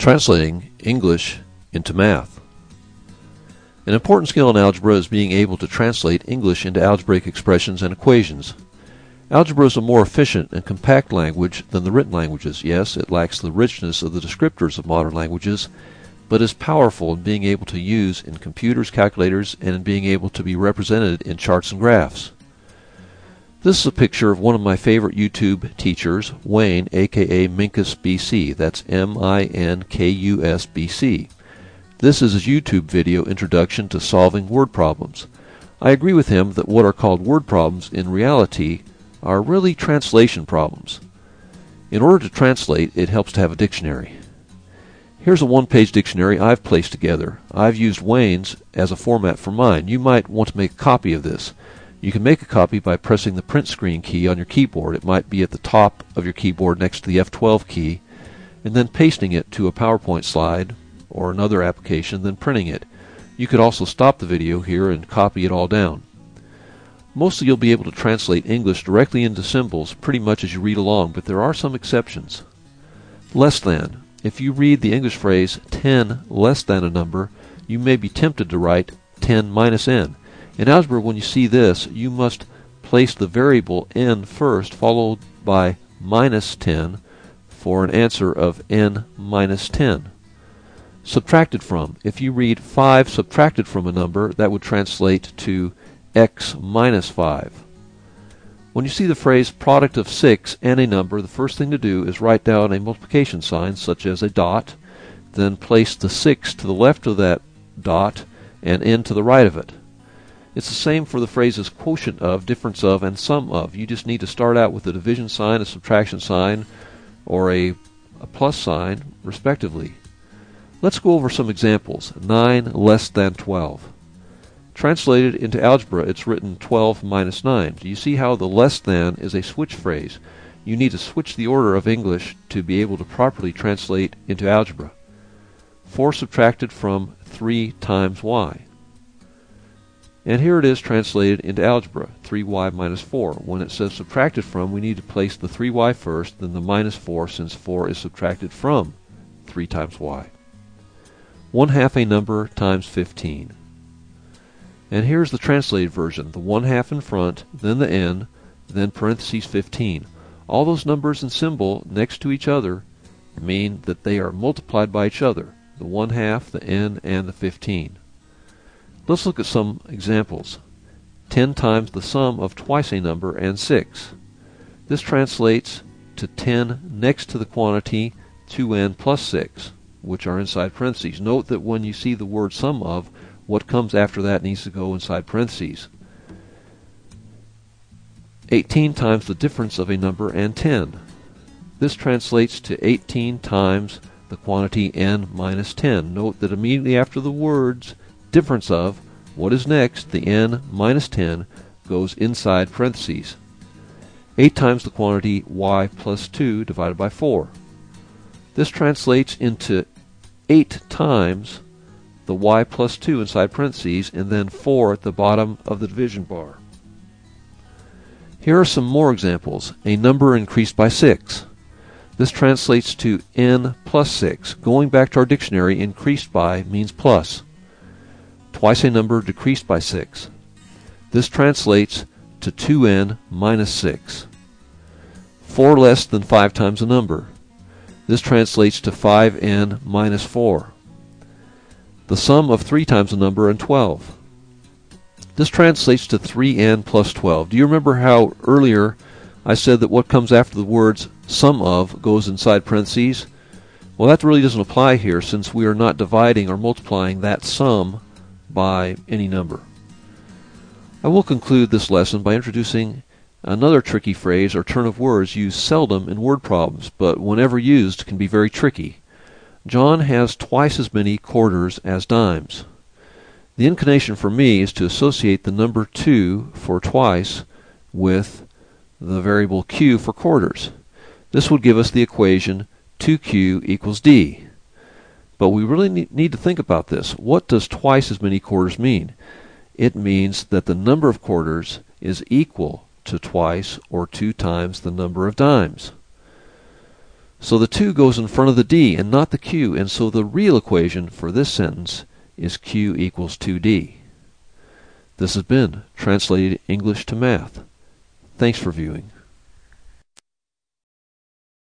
Translating English into Math. An important skill in algebra is being able to translate English into algebraic expressions and equations. Algebra is a more efficient and compact language than the written languages. Yes, it lacks the richness of the descriptors of modern languages, but is powerful in being able to use in computers, calculators, and in being able to be represented in charts and graphs. This is a picture of one of my favorite YouTube teachers, Wayne, aka Minkus BC. That's M I N K U S B C. This is his YouTube video introduction to solving word problems. I agree with him that what are called word problems in reality are really translation problems. In order to translate, it helps to have a dictionary. Here's a one-page dictionary I've placed together. I've used Wayne's as a format for mine. You might want to make a copy of this. You can make a copy by pressing the print screen key on your keyboard. It might be at the top of your keyboard next to the F12 key, and then pasting it to a PowerPoint slide or another application, then printing it. You could also stop the video here and copy it all down. Mostly you'll be able to translate English directly into symbols pretty much as you read along, but there are some exceptions. Less than. If you read the English phrase 10 less than a number, you may be tempted to write 10 minus n. In algebra, when you see this, you must place the variable n first, followed by minus 10 for an answer of n minus 10. Subtracted from. If you read 5 subtracted from a number, that would translate to x minus 5. When you see the phrase product of 6 and a number, the first thing to do is write down a multiplication sign, such as a dot, then place the 6 to the left of that dot and n to the right of it. It's the same for the phrases quotient of, difference of, and sum of. You just need to start out with a division sign, a subtraction sign, or a, a plus sign, respectively. Let's go over some examples. 9 less than 12. Translated into algebra, it's written 12 minus 9. Do you see how the less than is a switch phrase? You need to switch the order of English to be able to properly translate into algebra. 4 subtracted from 3 times y. And here it is translated into algebra, 3y minus 4. When it says subtracted from, we need to place the 3y first, then the minus 4 since 4 is subtracted from 3 times y. 1 half a number times 15. And here's the translated version, the 1 half in front, then the n, then parentheses 15. All those numbers and symbol next to each other mean that they are multiplied by each other, the 1 half, the n, and the 15. Let's look at some examples. 10 times the sum of twice a number and 6. This translates to 10 next to the quantity 2n plus 6, which are inside parentheses. Note that when you see the word sum of, what comes after that needs to go inside parentheses. 18 times the difference of a number and 10. This translates to 18 times the quantity n minus 10. Note that immediately after the words difference of what is next, the n minus 10, goes inside parentheses. 8 times the quantity y plus 2 divided by 4. This translates into 8 times the y plus 2 inside parentheses, and then 4 at the bottom of the division bar. Here are some more examples. A number increased by 6. This translates to n plus 6. Going back to our dictionary, increased by means plus twice a number decreased by 6. This translates to 2n minus 6. 4 less than 5 times a number. This translates to 5n minus 4. The sum of 3 times a number and 12. This translates to 3n plus 12. Do you remember how earlier I said that what comes after the words sum of goes inside parentheses? Well, that really doesn't apply here since we are not dividing or multiplying that sum by any number. I will conclude this lesson by introducing another tricky phrase or turn of words used seldom in word problems, but whenever used can be very tricky. John has twice as many quarters as dimes. The inclination for me is to associate the number 2 for twice with the variable q for quarters. This would give us the equation 2q equals d. But we really need to think about this. What does twice as many quarters mean? It means that the number of quarters is equal to twice or two times the number of dimes. So the 2 goes in front of the d and not the q, and so the real equation for this sentence is q equals 2d. This has been Translated English to Math. Thanks for viewing.